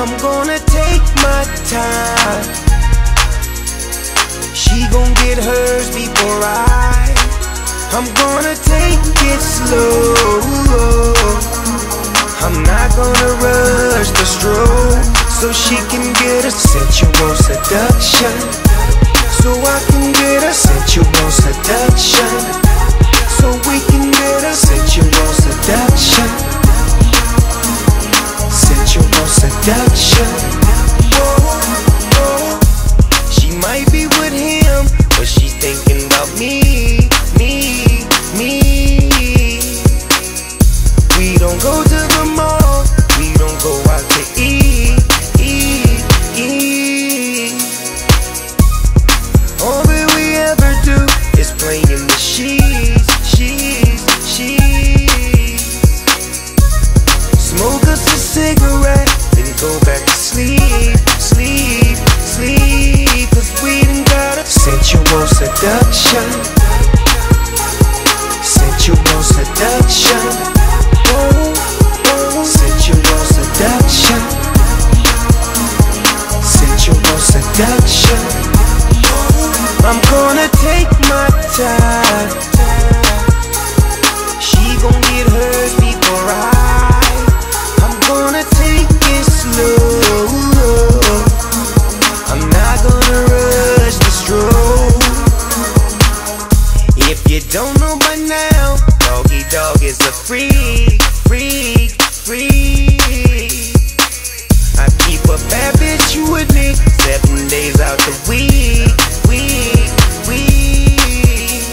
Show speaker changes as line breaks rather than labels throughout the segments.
I'm gonna take my time. She gon' get hers before I. I'm gonna take it slow. I'm not gonna rush the stroke so she can Whoa, whoa. She might be with him, but she's thinking about me, me, me. We don't go to the mall, we don't go out to eat, eat, eat. All that we ever do is play in the sheets, sheets, sheets. Smoke us a cigarette, go back to sleep, sleep, sleep. Cause we done got a sensual seduction. Don't know by now, Doggy Dogg is a freak, freak, freak. I keep a bad bitch with me seven days out the week, week, week.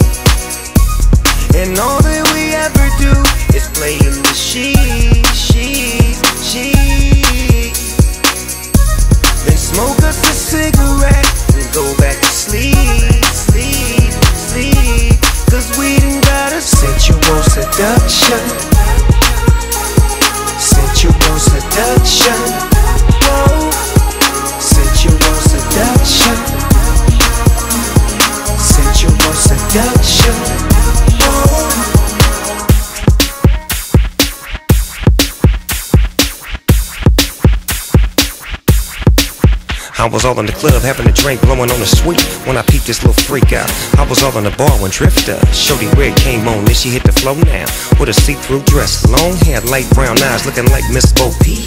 And all that we ever do is play in the sheets, sheets, seduction. Sensual seduction. Whoa. Sensual seduction. Sensual seduction.
I was all in the club having a drink, blowing on the sweet when I peeped this little freak out. I was all in the bar when Drifter, Shorty Red came on, then she hit the flow now with a see-through dress, long hair, light brown eyes, looking like Miss Bo P.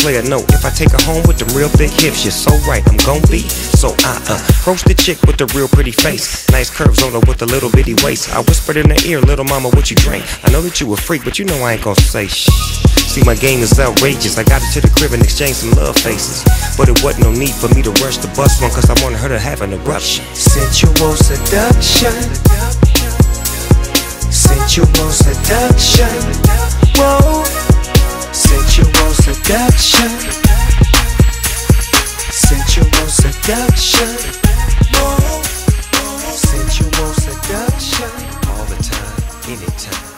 And a note, if I take her home with the real big hips, you're so right, I'm gon' be. So I uh, approached the chick with the real pretty face, nice curves on her with a little bitty waist. I whispered in her ear, little mama, what you drink? I know that you a freak, but you know I ain't gon' say shh. See, my game is outrageous. I got her to the crib and exchanged some love faces. But it wasn't no need for me to rush the bus one, cause I wanted her to have an eruption.
Sensual seduction. Sensual seduction. Whoa. Sensual seduction seduction Sensual seduction Sensual seduction All the time, anytime.